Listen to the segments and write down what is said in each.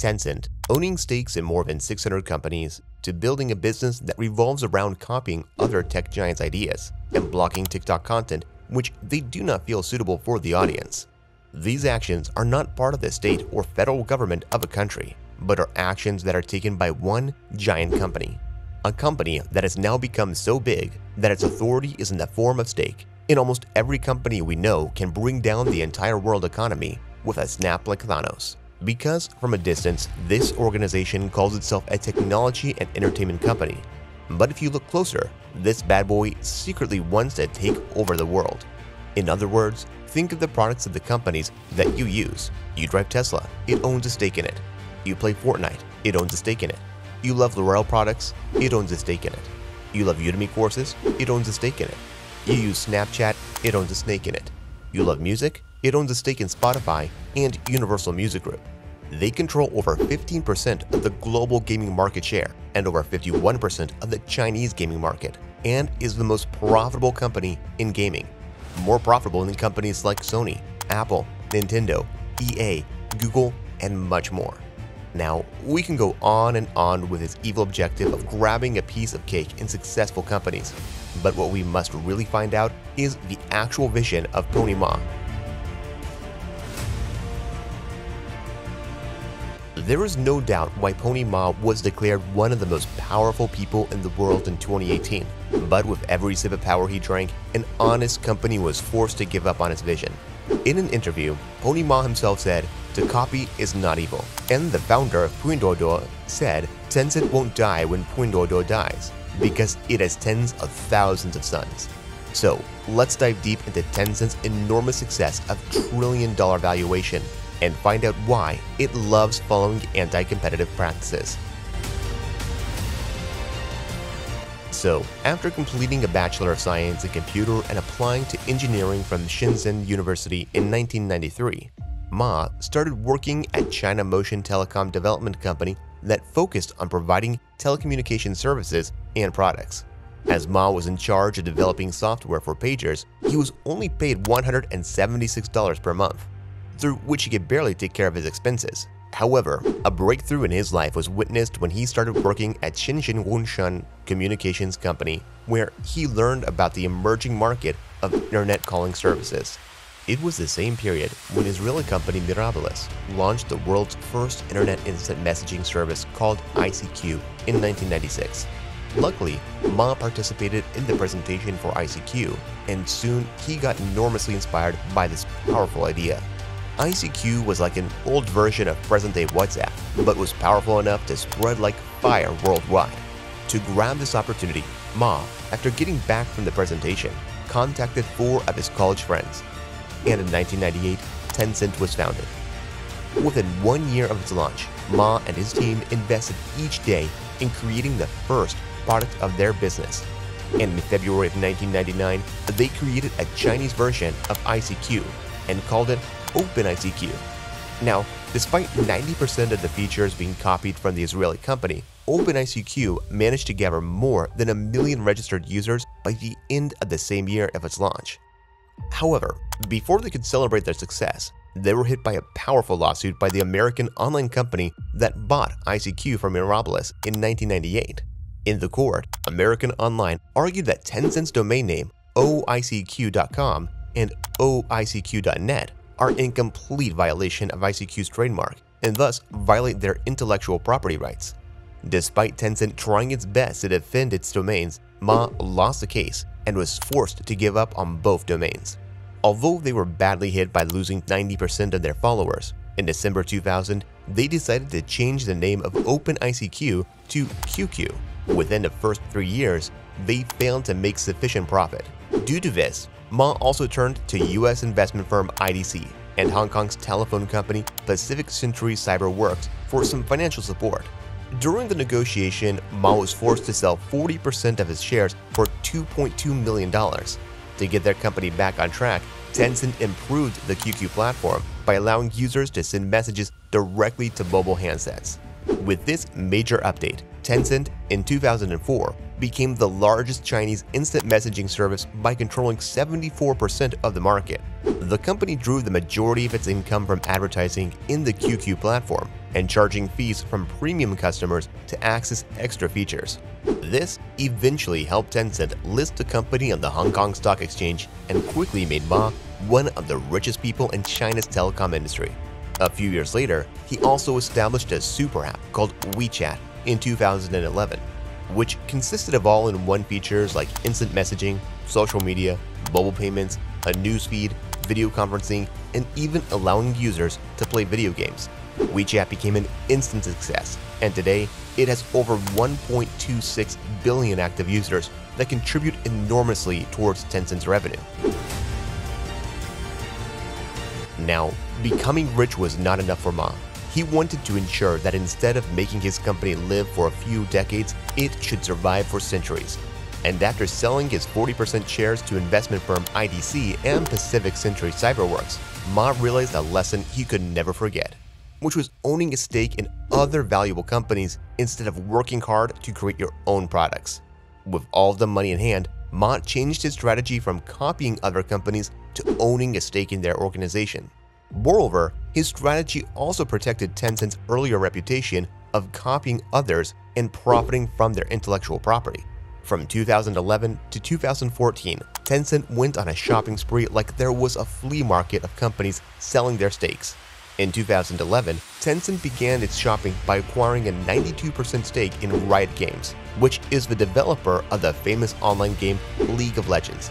Tencent, owning stakes in more than 600 companies, to building a business that revolves around copying other tech giants' ideas and blocking TikTok content which they do not feel suitable for the audience. These actions are not part of the state or federal government of a country, but are actions that are taken by one giant company. A company that has now become so big that its authority is in the form of stake. In almost every company we know can bring down the entire world economy with a snap like Thanos. Because from a distance, this organization calls itself a technology and entertainment company. But if you look closer, this bad boy secretly wants to take over the world. In other words, think of the products of the companies that you use. You drive Tesla, it owns a stake in it. You play Fortnite, it owns a stake in it. You love L'Oreal products, it owns a stake in it. You love Udemy courses, it owns a stake in it. You use Snapchat, it owns a stake in it. You love music, it owns a stake in Spotify and Universal Music Group. They control over 15% of the global gaming market share and over 51% of the Chinese gaming market, and is the most profitable company in gaming. More profitable than companies like Sony, Apple, Nintendo, EA, Google, and much more. Now, we can go on and on with its evil objective of grabbing a piece of cake in successful companies, but what we must really find out is the actual vision of Pony Ma There is no doubt why Pony Ma was declared one of the most powerful people in the world in 2018. But with every sip of power he drank, an honest company was forced to give up on its vision. In an interview, Pony Ma himself said, to copy is not evil. And the founder of Pinduoduo said, Tencent won't die when Pinduoduo dies, because it has tens of thousands of sons. So, let's dive deep into Tencent's enormous success of trillion dollar valuation and find out why it loves following anti-competitive practices. So, after completing a Bachelor of Science in Computer and applying to engineering from Shenzhen University in 1993, Ma started working at China Motion Telecom Development Company that focused on providing telecommunication services and products. As Ma was in charge of developing software for pagers, he was only paid $176 per month through which he could barely take care of his expenses. However, a breakthrough in his life was witnessed when he started working at Shenzhen Wunshan Communications Company, where he learned about the emerging market of internet calling services. It was the same period when Israeli company Mirabilis launched the world's first internet instant messaging service called ICQ in 1996. Luckily, Ma participated in the presentation for ICQ, and soon he got enormously inspired by this powerful idea. ICQ was like an old version of present-day WhatsApp, but was powerful enough to spread like fire worldwide. To grab this opportunity, Ma, after getting back from the presentation, contacted four of his college friends, and in 1998, Tencent was founded. Within one year of its launch, Ma and his team invested each day in creating the first product of their business. And in February of 1999, they created a Chinese version of ICQ and called it OpenICQ. Now, despite 90% of the features being copied from the Israeli company, OpenICQ managed to gather more than a million registered users by the end of the same year of its launch. However, before they could celebrate their success, they were hit by a powerful lawsuit by the American online company that bought ICQ from Mirabilis in 1998. In the court, American Online argued that Tencent's domain name oicq.com and oicq.net are in complete violation of ICQ's trademark and thus violate their intellectual property rights. Despite Tencent trying its best to defend its domains, Ma lost the case and was forced to give up on both domains. Although they were badly hit by losing 90% of their followers, in December 2000, they decided to change the name of OpenICQ to QQ. Within the first three years, they failed to make sufficient profit. Due to this, Ma also turned to US investment firm IDC and Hong Kong's telephone company Pacific Century CyberWorks for some financial support. During the negotiation, Ma was forced to sell 40% of his shares for $2.2 million. To get their company back on track, Tencent improved the QQ platform by allowing users to send messages directly to mobile handsets. With this major update, Tencent, in 2004, became the largest Chinese instant messaging service by controlling 74% of the market. The company drew the majority of its income from advertising in the QQ platform, and charging fees from premium customers to access extra features. This eventually helped Tencent list the company on the Hong Kong Stock Exchange and quickly made Ma one of the richest people in China's telecom industry. A few years later, he also established a super app called WeChat in 2011, which consisted of all-in-one features like instant messaging, social media, mobile payments, a newsfeed, video conferencing, and even allowing users to play video games. WeChat became an instant success, and today it has over 1.26 billion active users that contribute enormously towards Tencent's revenue. Now, becoming rich was not enough for Ma. He wanted to ensure that instead of making his company live for a few decades, it should survive for centuries. And after selling his 40% shares to investment firm IDC and Pacific Century Cyberworks, Ma realized a lesson he could never forget, which was owning a stake in other valuable companies instead of working hard to create your own products. With all the money in hand, Ma changed his strategy from copying other companies to owning a stake in their organization. Moreover, his strategy also protected Tencent's earlier reputation of copying others and profiting from their intellectual property. From 2011 to 2014, Tencent went on a shopping spree like there was a flea market of companies selling their stakes. In 2011, Tencent began its shopping by acquiring a 92% stake in Riot Games, which is the developer of the famous online game League of Legends.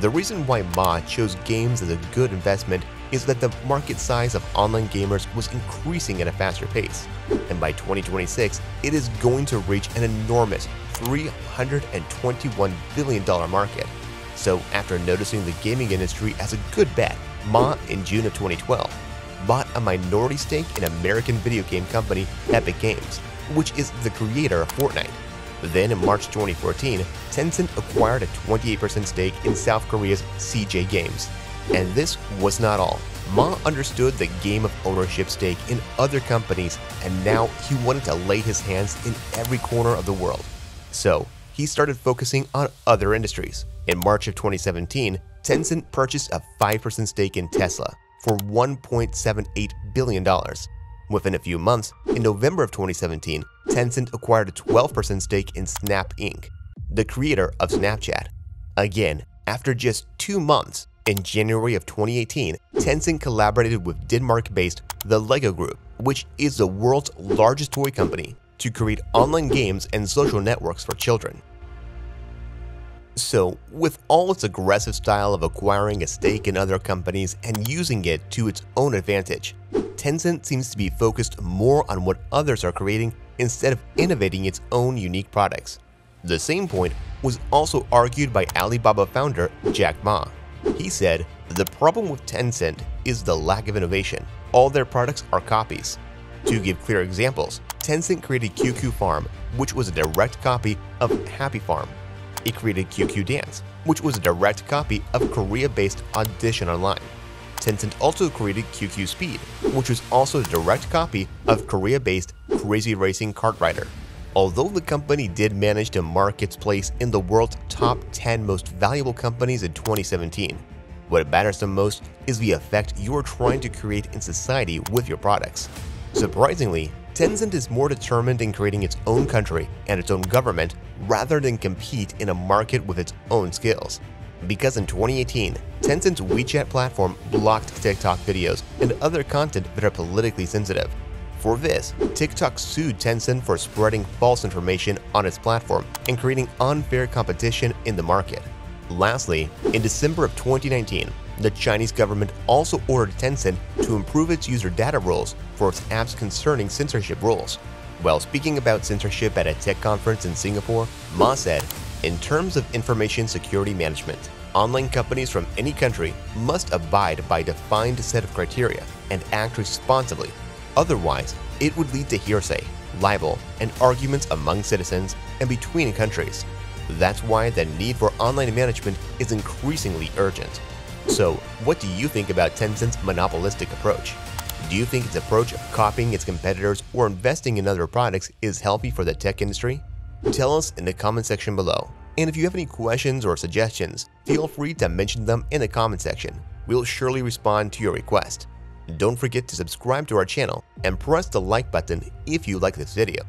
The reason why Ma chose games as a good investment is that the market size of online gamers was increasing at a faster pace, and by 2026, it is going to reach an enormous $321 billion market. So after noticing the gaming industry as a good bet, Ma, in June of 2012, bought a minority stake in American video game company Epic Games, which is the creator of Fortnite. Then in March 2014, Tencent acquired a 28% stake in South Korea's CJ Games. And this was not all. Ma understood the game of ownership stake in other companies, and now he wanted to lay his hands in every corner of the world. So, he started focusing on other industries. In March of 2017, Tencent purchased a 5% stake in Tesla for $1.78 billion. Within a few months, in November of 2017, Tencent acquired a 12% stake in Snap Inc., the creator of Snapchat. Again, after just two months, in January of 2018, Tencent collaborated with Denmark-based The Lego Group, which is the world's largest toy company, to create online games and social networks for children. So, with all its aggressive style of acquiring a stake in other companies and using it to its own advantage, Tencent seems to be focused more on what others are creating instead of innovating its own unique products. The same point was also argued by Alibaba founder Jack Ma. He said, the problem with Tencent is the lack of innovation. All their products are copies. To give clear examples, Tencent created QQ Farm, which was a direct copy of Happy Farm. It created QQ Dance, which was a direct copy of Korea-based Audition Online. Tencent also created QQ Speed, which was also a direct copy of Korea-based Crazy Racing Kart Rider. Although the company did manage to mark its place in the world's top 10 most valuable companies in 2017, what matters the most is the effect you are trying to create in society with your products. Surprisingly, Tencent is more determined in creating its own country and its own government rather than compete in a market with its own skills because in 2018, Tencent's WeChat platform blocked TikTok videos and other content that are politically sensitive. For this, TikTok sued Tencent for spreading false information on its platform and creating unfair competition in the market. Lastly, in December of 2019, the Chinese government also ordered Tencent to improve its user data rules for its apps concerning censorship rules. While speaking about censorship at a tech conference in Singapore, Ma said, in terms of information security management, online companies from any country must abide by a defined set of criteria and act responsibly. Otherwise, it would lead to hearsay, libel, and arguments among citizens and between countries. That's why the need for online management is increasingly urgent. So, what do you think about Tencent's monopolistic approach? Do you think its approach of copying its competitors or investing in other products is healthy for the tech industry? Tell us in the comment section below. And if you have any questions or suggestions, feel free to mention them in the comment section. We'll surely respond to your request. Don't forget to subscribe to our channel and press the like button if you like this video.